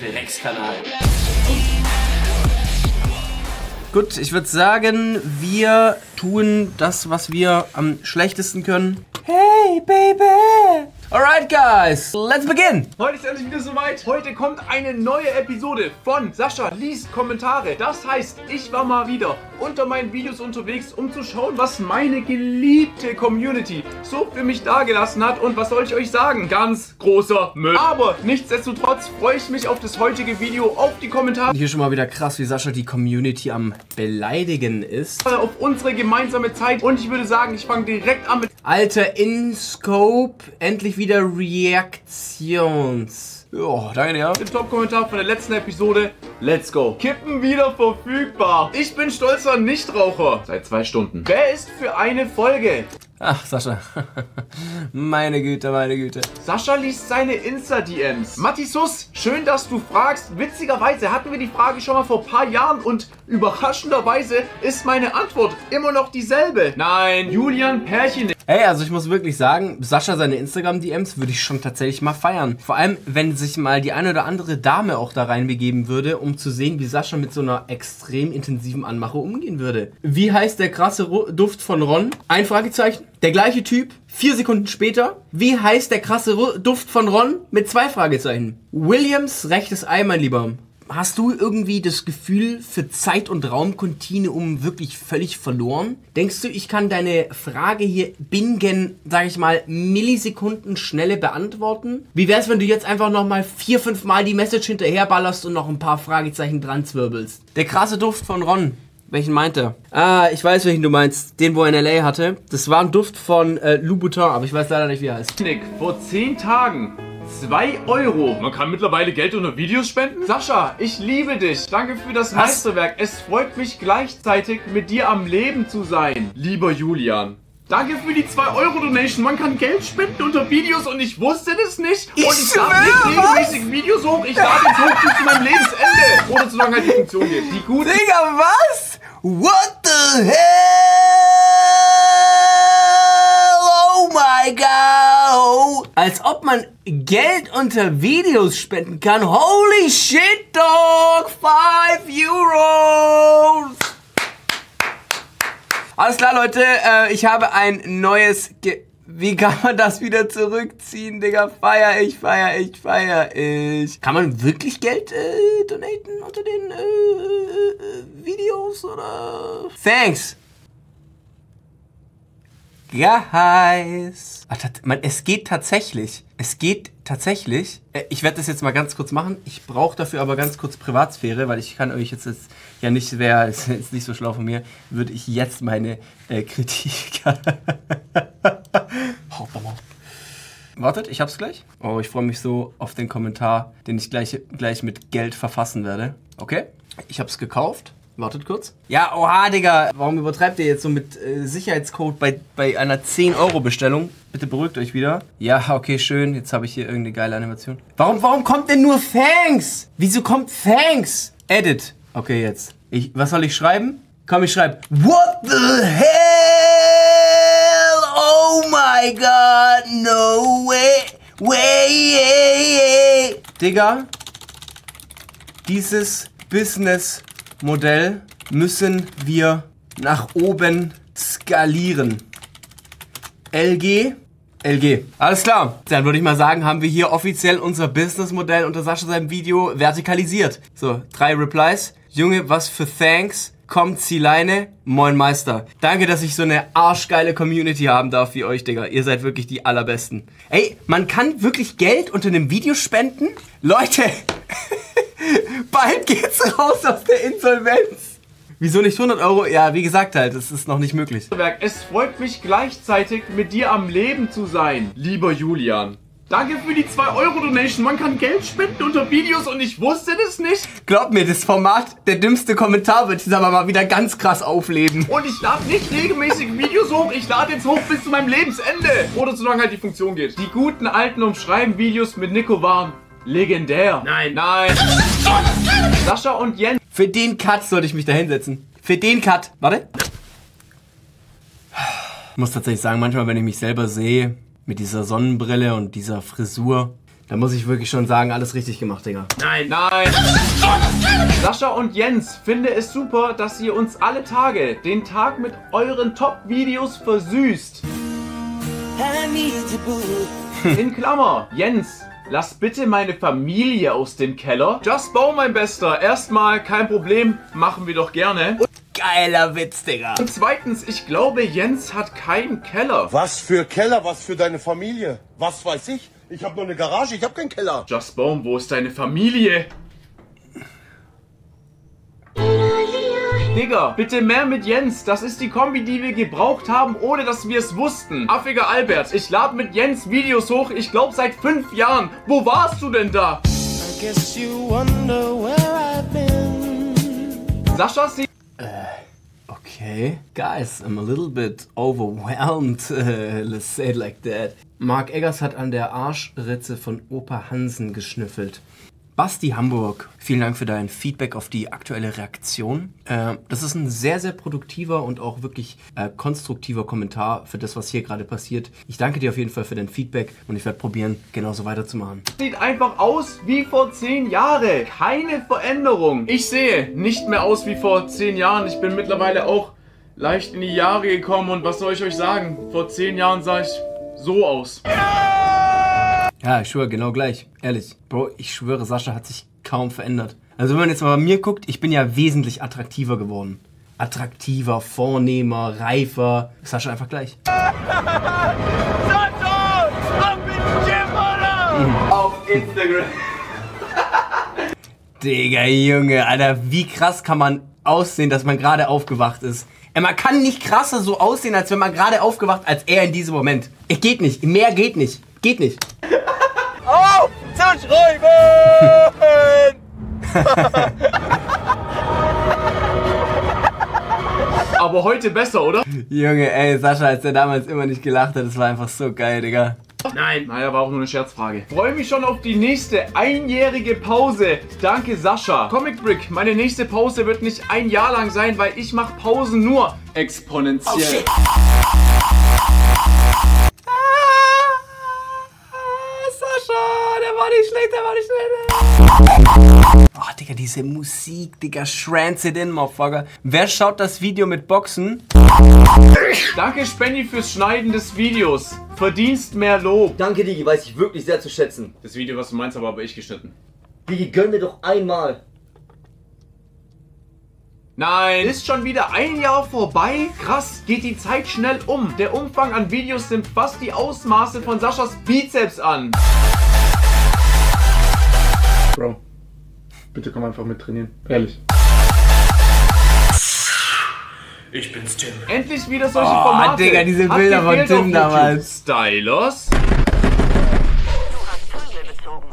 Dreckskanal. Gut, ich würde sagen, wir tun das, was wir am schlechtesten können. Hey, Baby! Alright, guys, let's begin! Heute ist endlich wieder soweit. Heute kommt eine neue Episode von Sascha liest Kommentare. Das heißt, ich war mal wieder unter meinen Videos unterwegs, um zu schauen, was meine geliebte Community so für mich dagelassen hat. Und was soll ich euch sagen? Ganz großer Müll. Aber nichtsdestotrotz freue ich mich auf das heutige Video, auf die Kommentare. Hier schon mal wieder krass, wie Sascha die Community am Beleidigen ist. Auf unsere gemeinsame Zeit. Und ich würde sagen, ich fange direkt an mit... Alter, InScope, endlich wieder Reactions. Ja, danke dir. Den Top-Kommentar von der letzten Episode. Let's go. Kippen wieder verfügbar. Ich bin stolzer Nichtraucher. Seit zwei Stunden. Wer ist für eine Folge? Ach, Sascha. meine Güte, meine Güte. Sascha liest seine Insta-DMs. Mattisus, schön, dass du fragst. Witzigerweise hatten wir die Frage schon mal vor ein paar Jahren und überraschenderweise ist meine Antwort immer noch dieselbe. Nein, Julian Pärchen. Hey, also ich muss wirklich sagen, Sascha seine Instagram-DMs würde ich schon tatsächlich mal feiern. Vor allem, wenn sich mal die eine oder andere Dame auch da reinbegeben würde, um zu sehen, wie Sascha mit so einer extrem intensiven Anmache umgehen würde. Wie heißt der krasse Duft von Ron? Ein Fragezeichen. Der gleiche Typ, vier Sekunden später. Wie heißt der krasse Duft von Ron? Mit zwei Fragezeichen. Williams rechtes Ei, mein Lieber. Hast du irgendwie das Gefühl für Zeit- und Raumkontinuum wirklich völlig verloren? Denkst du, ich kann deine Frage hier bingen, sag ich mal, Millisekunden schnelle beantworten? Wie wär's, wenn du jetzt einfach nochmal vier, fünf Mal die Message hinterherballerst und noch ein paar Fragezeichen dran zwirbelst? Der krasse Duft von Ron. Welchen meint er? Ah, ich weiß, welchen du meinst. Den, wo er in L.A. hatte. Das war ein Duft von äh, Louboutin, aber ich weiß leider nicht, wie er heißt. Nick, vor 10 Tagen 2 Euro. Man kann mittlerweile Geld unter Videos spenden? Sascha, ich liebe dich. Danke für das Was? Meisterwerk. Es freut mich gleichzeitig, mit dir am Leben zu sein. Lieber Julian. Danke für die 2-Euro-Donation. Man kann Geld spenden unter Videos und ich wusste das nicht. Ich und ich lade nicht regelmäßig Videos hoch. Ich lade es hoch bis zu meinem Lebensende. Oder solange halt die Funktion geht. Die gute. Digga, was? What the hell? Oh my god! Als ob man Geld unter Videos spenden kann. Holy shit, dog! 5 Euros! Alles klar, Leute. Äh, ich habe ein neues... Ge wie kann man das wieder zurückziehen, Digga? Feier ich, feier ich, feier ich. Kann man wirklich Geld äh, donaten unter den äh, äh, Videos oder? Thanks. Guys. Man, es geht tatsächlich. Es geht tatsächlich. Äh, ich werde das jetzt mal ganz kurz machen. Ich brauche dafür aber ganz kurz Privatsphäre, weil ich kann euch jetzt, jetzt ja nicht, wäre ist nicht so schlau von mir, würde ich jetzt meine äh, Kritik. Wartet, ich hab's gleich. Oh, ich freue mich so auf den Kommentar, den ich gleich, gleich mit Geld verfassen werde. Okay, ich hab's gekauft. Wartet kurz. Ja, oha, Digga. Warum übertreibt ihr jetzt so mit äh, Sicherheitscode bei, bei einer 10-Euro-Bestellung? Bitte beruhigt euch wieder. Ja, okay, schön. Jetzt habe ich hier irgendeine geile Animation. Warum, warum kommt denn nur Thanks? Wieso kommt Thanks? Edit. Okay, jetzt. Ich, was soll ich schreiben? Komm, ich schreibe. What the hell? Oh my god, no way. Way. Digga, dieses Business Modell müssen wir nach oben skalieren. LG, LG. Alles klar. Dann würde ich mal sagen, haben wir hier offiziell unser Businessmodell unter Sascha seinem Video vertikalisiert. So, drei Replies. Junge, was für Thanks. Kommt, zieh Leine. Moin Meister. Danke, dass ich so eine arschgeile Community haben darf wie euch, Digga. Ihr seid wirklich die allerbesten. Ey, man kann wirklich Geld unter einem Video spenden? Leute, Bald geht's raus aus der Insolvenz. Wieso nicht 100 Euro? Ja, wie gesagt halt, es ist noch nicht möglich. Es freut mich gleichzeitig, mit dir am Leben zu sein, lieber Julian. Danke für die 2-Euro-Donation. Man kann Geld spenden unter Videos und ich wusste das nicht. Glaub mir, das Format, der dümmste Kommentar wird jetzt aber mal wieder ganz krass aufleben. Und ich lade nicht regelmäßig Videos hoch. Ich lade jetzt hoch bis zu meinem Lebensende. Oder solange halt die Funktion geht. Die guten alten Umschreiben-Videos mit Nico waren Legendär. Nein. Nein. Sascha und Jens. Für den Cut sollte ich mich da hinsetzen. Für den Cut. Warte. Ich muss tatsächlich sagen, manchmal, wenn ich mich selber sehe, mit dieser Sonnenbrille und dieser Frisur, Da muss ich wirklich schon sagen, alles richtig gemacht, Digga. Nein, nein. Sascha und Jens finde es super, dass ihr uns alle Tage den Tag mit euren Top-Videos versüßt. In Klammer, Jens, lass bitte meine Familie aus dem Keller. Just Bow, mein Bester. Erstmal, kein Problem, machen wir doch gerne. Geiler Witz, Digga. Und zweitens, ich glaube, Jens hat keinen Keller. Was für Keller, was für deine Familie? Was weiß ich? Ich habe nur eine Garage, ich habe keinen Keller. Just Baum, wo ist deine Familie? Digga, bitte mehr mit Jens. Das ist die Kombi, die wir gebraucht haben, ohne dass wir es wussten. Affiger Albert, ich lade mit Jens Videos hoch, ich glaube seit fünf Jahren. Wo warst du denn da? Sascha, sie Okay. Guys, I'm a little bit overwhelmed. Uh, let's say it like that. Mark Eggers hat an der Arschritze von Opa Hansen geschnüffelt. Basti Hamburg, vielen Dank für dein Feedback auf die aktuelle Reaktion. Äh, das ist ein sehr, sehr produktiver und auch wirklich äh, konstruktiver Kommentar für das, was hier gerade passiert. Ich danke dir auf jeden Fall für dein Feedback und ich werde probieren, genauso weiterzumachen. Sieht einfach aus wie vor zehn Jahren. Keine Veränderung. Ich sehe nicht mehr aus wie vor zehn Jahren. Ich bin mittlerweile auch leicht in die Jahre gekommen und was soll ich euch sagen? Vor zehn Jahren sah ich so aus. Ja, ich schwöre, genau gleich. Ehrlich. Bro, ich schwöre, Sascha hat sich kaum verändert. Also wenn man jetzt mal bei mir guckt, ich bin ja wesentlich attraktiver geworden. Attraktiver, vornehmer, reifer. Sascha einfach gleich. Auf Instagram. Digga, Junge, Alter, wie krass kann man aussehen, dass man gerade aufgewacht ist? Ey, man kann nicht krasser so aussehen, als wenn man gerade aufgewacht, als er in diesem Moment. Es geht nicht. Mehr geht nicht. Geht nicht. Zuschreiben! Aber heute besser, oder? Junge, ey, Sascha, als der damals immer nicht gelacht hat, das war einfach so geil, Digga. Nein. Naja, war auch nur eine Scherzfrage. Freue mich schon auf die nächste einjährige Pause. Danke, Sascha. Comic Brick, meine nächste Pause wird nicht ein Jahr lang sein, weil ich mache Pausen nur exponentiell. Sascha, war nicht schlecht, der war nicht schlecht. Oh, Digga, diese Musik, Digga, Shrance it in, Motherfucker. Wer schaut das Video mit Boxen? Danke, Spenny, fürs Schneiden des Videos. Verdienst mehr Lob. Danke, Digi, weiß ich wirklich sehr zu schätzen. Das Video, was du meinst, aber habe ich geschnitten. Digi, gönn mir doch einmal. Nein. Ist schon wieder ein Jahr vorbei? Krass, geht die Zeit schnell um. Der Umfang an Videos nimmt fast die Ausmaße von Saschas Bizeps an. Bro, bitte komm einfach mit trainieren. Ehrlich. Ich bin's, Tim. Endlich wieder solche Oh, Formate. Digga, diese Bilder von Tim damals. Stylus. Du hast Prügel bezogen.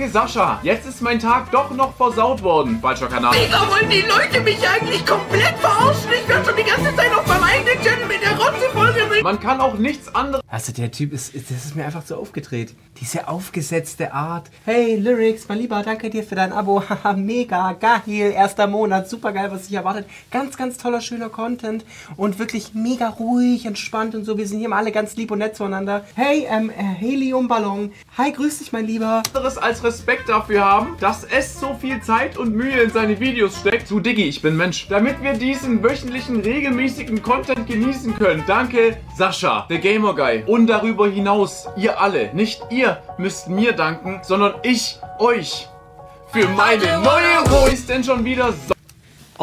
Danke, Sascha. Jetzt ist mein Tag doch noch versaut worden. Falscher Kanal. Da wollen die Leute mich eigentlich komplett verarschen. Ich werde schon die ganze Zeit auf meinem eigenen Channel mit der Rotze vollgemüllt. Man kann auch nichts anderes Also der Typ ist, das ist mir einfach so aufgedreht. Diese aufgesetzte Art. Hey Lyrics, mein Lieber, danke dir für dein Abo. Haha, mega geil, erster Monat, super geil, was sich erwartet. Ganz, ganz toller, schöner Content und wirklich mega ruhig, entspannt und so. Wir sind hier mal alle ganz lieb und nett zueinander. Hey, ähm, äh, Heliumballon. Hi, grüß dich, mein Lieber. als Respekt dafür haben, dass es so viel Zeit und Mühe in seine Videos steckt. Du Diggi, ich bin Mensch. Damit wir diesen wöchentlichen, regelmäßigen Content genießen können. Danke, Sascha, der Gamer Guy. Und darüber hinaus, ihr alle, nicht ihr müsst mir danken, sondern ich euch. Für meine neue, wo ist denn schon wieder so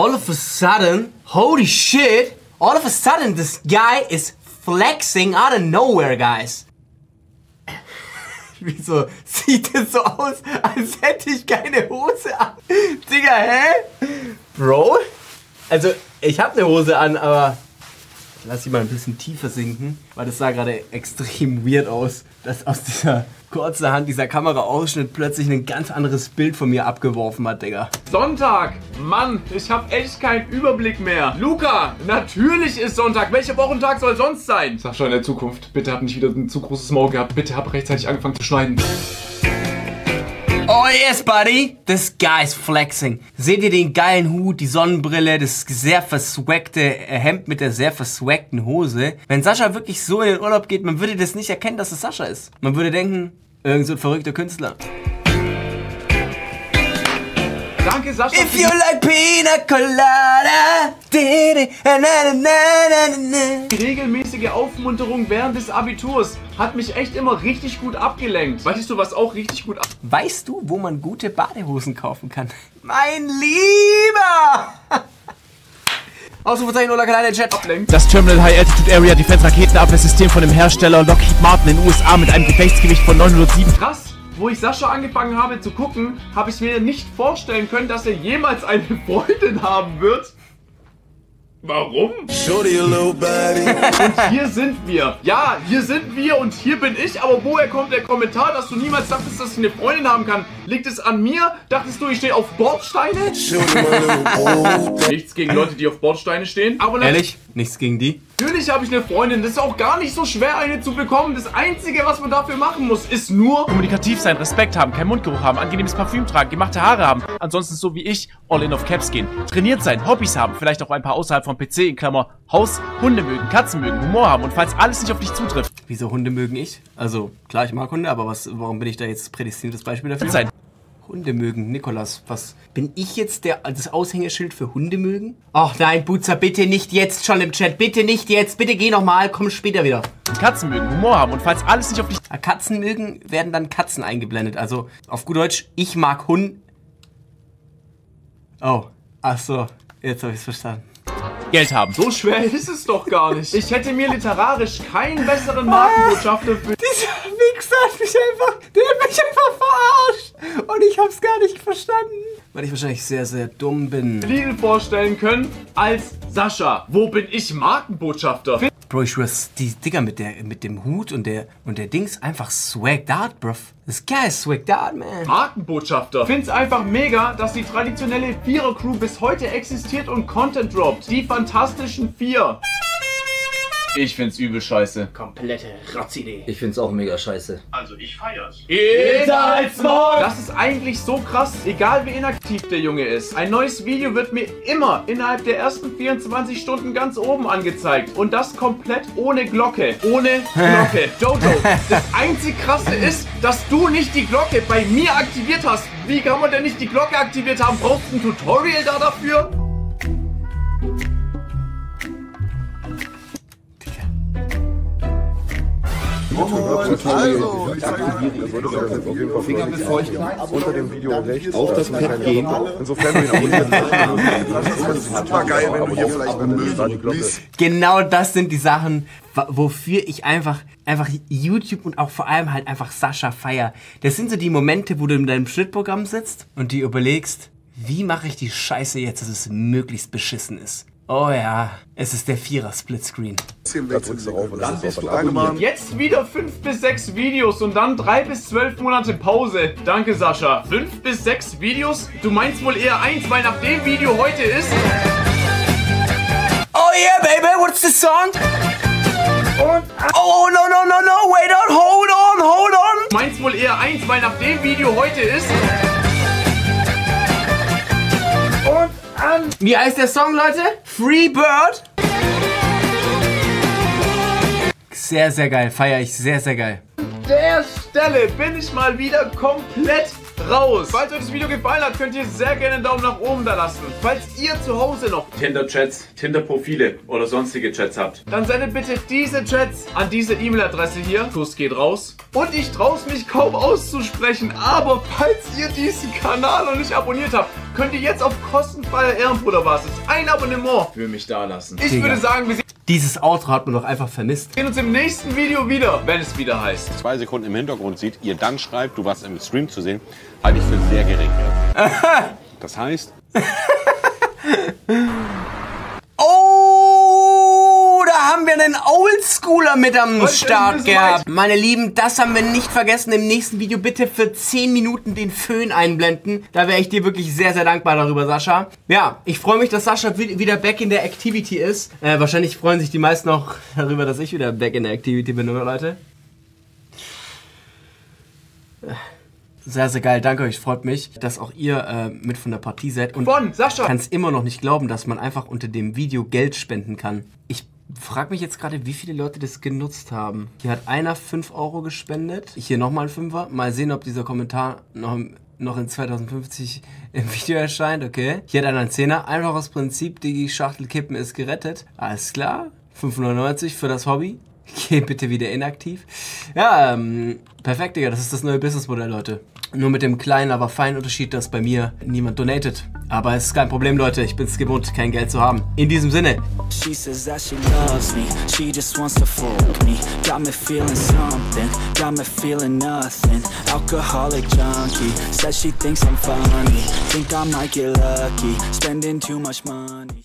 All of a sudden, holy shit, all of a sudden this guy is flexing out of nowhere, guys. Wieso sieht es so aus, als hätte ich keine Hose an? Digga, hä? Bro? Also, ich habe eine Hose an, aber lass sie mal ein bisschen tiefer sinken, weil das sah gerade extrem weird aus, dass aus dieser kurzen Hand dieser Kameraausschnitt plötzlich ein ganz anderes Bild von mir abgeworfen hat, Digga. Sonntag? Mann, ich habe echt keinen Überblick mehr. Luca, natürlich ist Sonntag. Welcher Wochentag soll sonst sein? Sascha in der Zukunft, bitte hab nicht wieder ein zu großes Maul gehabt. Bitte hab rechtzeitig angefangen zu schneiden. Oh yes, buddy. This guy's flexing. Seht ihr den geilen Hut, die Sonnenbrille, das sehr verswackte äh, Hemd mit der sehr verswackten Hose? Wenn Sascha wirklich so in den Urlaub geht, man würde das nicht erkennen, dass es Sascha ist. Man würde denken, irgend so ein verrückter Künstler. Danke, Sascha. If you like pina colada, didi, na, na, na, regelmäßige Aufmunterung während des Abiturs. Hat mich echt immer richtig gut abgelenkt. Weißt du, was auch richtig gut ab Weißt du, wo man gute Badehosen kaufen kann? Mein Lieber! Ausrufezeichen oder kleiner Chat. ablenkt? Das Terminal High Altitude Area Defense Raketenabwehrsystem von dem Hersteller Lockheed Martin in den USA mit einem Gefechtsgewicht von 907 Krass. Wo ich Sascha angefangen habe zu gucken, habe ich mir nicht vorstellen können, dass er jemals eine Freundin haben wird. Warum? Und hier sind wir. Ja, hier sind wir und hier bin ich. Aber woher kommt der Kommentar, dass du niemals dachtest, dass ich eine Freundin haben kann? Liegt es an mir? Dachtest du, ich stehe auf Bordsteine? Nichts gegen Leute, die auf Bordsteine stehen. Aber Ehrlich? Nichts gegen die? Natürlich habe ich eine Freundin. Das ist auch gar nicht so schwer, eine zu bekommen. Das Einzige, was man dafür machen muss, ist nur kommunikativ sein, Respekt haben, keinen Mundgeruch haben, angenehmes Parfüm tragen, gemachte Haare haben, ansonsten so wie ich, all in auf Caps gehen, trainiert sein, Hobbys haben, vielleicht auch ein paar außerhalb vom PC, in Klammer, Haus, Hunde mögen, Katzen mögen, Humor haben und falls alles nicht auf dich zutrifft, Wieso Hunde mögen ich? Also, klar, ich mag Hunde, aber was, warum bin ich da jetzt prädestiniertes Beispiel dafür? sein. Hunde mögen, Nikolas, was? Bin ich jetzt der, das Aushängeschild für Hunde mögen? Ach nein, Butzer, bitte nicht jetzt schon im Chat. Bitte nicht jetzt. Bitte geh nochmal, komm später wieder. Katzen mögen, Humor haben und falls alles nicht auf dich Ah, Katzen mögen, werden dann Katzen eingeblendet. Also, auf gut Deutsch, ich mag Hund. Oh, ach so, jetzt habe ich's verstanden. Geld haben. So schwer ist es doch gar nicht. Ich hätte mir literarisch keinen besseren Markenbotschafter für Wichser hat mich einfach, der hat mich einfach verarscht. Und ich hab's gar nicht verstanden. Weil ich wahrscheinlich sehr, sehr dumm bin. Lidl vorstellen können als Sascha. Wo bin ich Markenbotschafter? Bro, ich schwör's, die Digga mit, der, mit dem Hut und der, und der Dings einfach swagged out, bro. Das ist geil, swagged out, man. Markenbotschafter. Find's einfach mega, dass die traditionelle Vierer-Crew bis heute existiert und Content droppt. Die fantastischen Vier. Ich find's übel scheiße. Komplette Rotzidee. Ich find's auch mega scheiße. Das ist eigentlich so krass, egal wie inaktiv der Junge ist. Ein neues Video wird mir immer innerhalb der ersten 24 Stunden ganz oben angezeigt. Und das komplett ohne Glocke. Ohne Glocke. Jojo, das einzig krasse ist, dass du nicht die Glocke bei mir aktiviert hast. Wie kann man denn nicht die Glocke aktiviert haben? Brauchst du ein Tutorial da dafür? Unter dem Video rechts auf das Pad gehen. Insofern. Das ist super geil, wenn du hier vielleicht eine. Genau das sind die Sachen, wofür ich einfach, einfach YouTube und auch vor allem halt einfach Sascha feier. Das sind so die Momente, wo du in deinem Schnittprogramm sitzt und dir überlegst, wie mache ich die Scheiße jetzt, dass es möglichst beschissen ist. Oh ja, es ist der Vierer Splitscreen. Da drückst du auf und dann bist du abonniert. Jetzt wieder 5 bis 6 Videos und dann 3 bis 12 Monate Pause. Danke, Sascha. 5 bis 6 Videos? Du meinst wohl eher eins, weil nach dem Video heute ist. Oh yeah, baby, what's the song? Oh no no no no, wait on, hold on, hold on. Du meinst wohl eher eins, weil nach dem Video heute ist. Wie heißt der Song, Leute? Free Bird. Sehr, sehr geil. Feier ich sehr, sehr geil. der Stelle bin ich mal wieder komplett raus. Falls euch das Video gefallen hat, könnt ihr sehr gerne einen Daumen nach oben da lassen. Falls ihr zu Hause noch Tinder-Chats, Tinder-Profile oder sonstige Chats habt. Dann sendet bitte diese Chats an diese E-Mail-Adresse hier. Kuss geht raus. Und ich traue es mich kaum auszusprechen, aber falls ihr diesen Kanal noch nicht abonniert habt, könnt ihr jetzt auf kostenfreier Ehrenbruderbasis ein Abonnement für mich da lassen. Ich Digga. würde sagen, wir sehen Dieses Outro hat man doch einfach vermisst. uns im nächsten Video wieder, wenn es wieder heißt. zwei Sekunden im Hintergrund sieht, ihr dann schreibt, du warst im Stream zu sehen, halte ich für sehr gering. Das heißt, haben wir einen Oldschooler mit am Leute, wir Start gehabt. Meine Lieben, das haben wir nicht vergessen. Im nächsten Video bitte für 10 Minuten den Föhn einblenden. Da wäre ich dir wirklich sehr, sehr dankbar darüber, Sascha. Ja, ich freue mich, dass Sascha wi- wieder back in der Activity ist. Äh, wahrscheinlich freuen sich die meisten auch darüber, dass ich wieder back in der Activity bin, oder Leute? Sehr, sehr geil. Danke euch. Freut mich, dass auch ihr äh, mit von der Partie seid. Und Von Sascha. kann es immer noch nicht glauben, dass man einfach unter dem Video Geld spenden kann. Ich frage mich jetzt gerade, wie viele Leute das genutzt haben. Hier hat einer 5 Euro gespendet. Hier nochmal ein Fünfer. Mal sehen, ob dieser Kommentar noch, noch in 2050 im Video erscheint. Okay. Hier hat einer einen Zehner. Einfaches Prinzip, die Schachtel kippen ist gerettet. Alles klar. 5,99 für das Hobby. Geh bitte wieder inaktiv. Ja, ähm, perfekt, Digga. Das ist das neue Businessmodell, Leute. Nur mit dem kleinen, aber feinen Unterschied, dass bei mir niemand donatet. Aber es ist kein Problem, Leute. Ich bin es gewohnt, kein Geld zu haben. In diesem Sinne. She says that she loves me, she just wants to fuck me. Got me feeling something, got me feeling nothing. Alcoholic junkie, says she thinks I'm funny. Think I might get lucky, spending too much money.